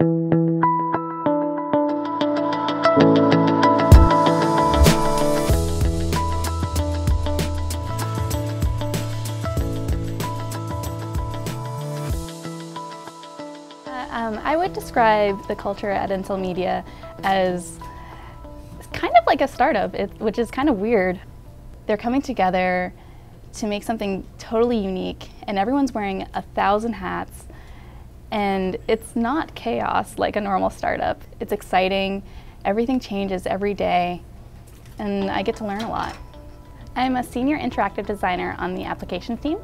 Um, I would describe the culture at Intel Media as kind of like a startup, it, which is kind of weird. They're coming together to make something totally unique, and everyone's wearing a thousand hats, and it's not chaos like a normal startup. It's exciting, everything changes every day, and I get to learn a lot. I'm a senior interactive designer on the application team.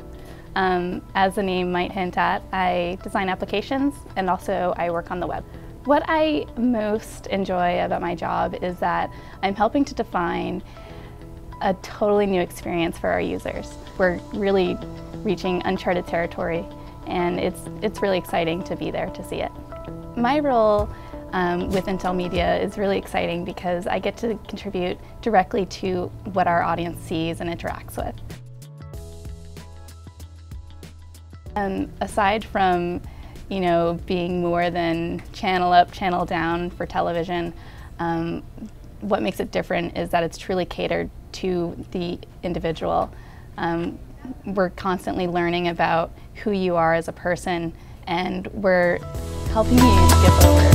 Um, as the name might hint at, I design applications and also I work on the web. What I most enjoy about my job is that I'm helping to define a totally new experience for our users. We're really reaching uncharted territory and it's, it's really exciting to be there to see it. My role um, with Intel Media is really exciting because I get to contribute directly to what our audience sees and interacts with. Um, aside from, you know, being more than channel up, channel down for television, um, what makes it different is that it's truly catered to the individual. Um, we're constantly learning about who you are as a person and we're helping you skip over